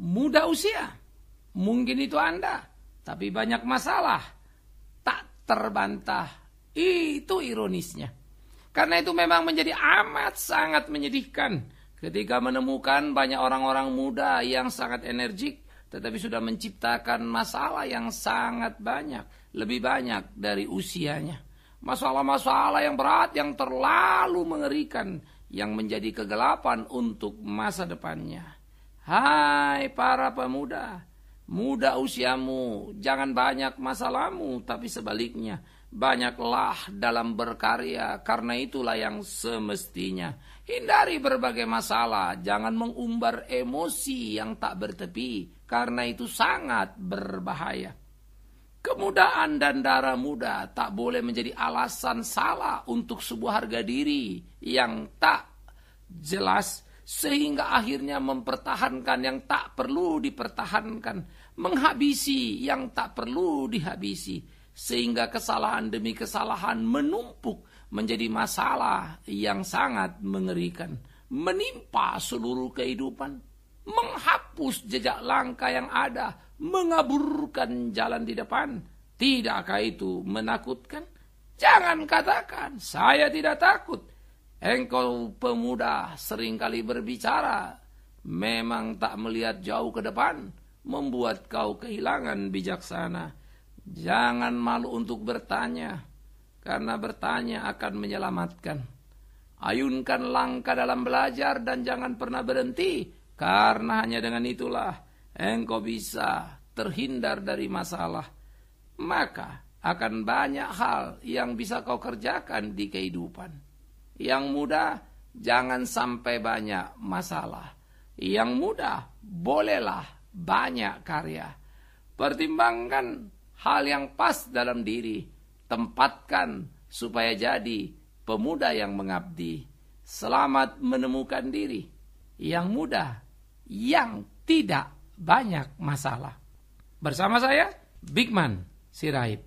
muda usia. Mungkin itu Anda, tapi banyak masalah. Tak terbantah. Itu ironisnya. Karena itu memang menjadi amat sangat menyedihkan ketika menemukan banyak orang-orang muda yang sangat energik tetapi sudah menciptakan masalah yang sangat banyak, lebih banyak dari usianya. Masalah-masalah yang berat yang terlalu mengerikan yang menjadi kegelapan untuk masa depannya. Hai para pemuda, muda usiamu, jangan banyak masalahmu, tapi sebaliknya, banyaklah dalam berkarya, karena itulah yang semestinya. Hindari berbagai masalah, jangan mengumbar emosi yang tak bertepi, karena itu sangat berbahaya. Kemudahan dan darah muda tak boleh menjadi alasan salah untuk sebuah harga diri yang tak jelas sehingga akhirnya mempertahankan yang tak perlu dipertahankan, menghabisi yang tak perlu dihabisi, sehingga kesalahan demi kesalahan menumpuk menjadi masalah yang sangat mengerikan, menimpa seluruh kehidupan, menghapus jejak langkah yang ada, mengaburkan jalan di depan. Tidakkah itu menakutkan? Jangan katakan, saya tidak takut. Engkau pemuda sering kali berbicara, memang tak melihat jauh ke depan, membuat kau kehilangan bijaksana. Jangan malu untuk bertanya, karena bertanya akan menyelamatkan. Ayunkan langkah dalam belajar dan jangan pernah berhenti, karena hanya dengan itulah engkau bisa terhindar dari masalah. Maka akan banyak hal yang bisa kau kerjakan di kehidupan. Yang muda jangan sampai banyak masalah. Yang muda bolehlah banyak karya. Pertimbangkan hal yang pas dalam diri. Tempatkan supaya jadi pemuda yang mengabdi. Selamat menemukan diri. Yang muda yang tidak banyak masalah. Bersama saya, Bigman Siraib.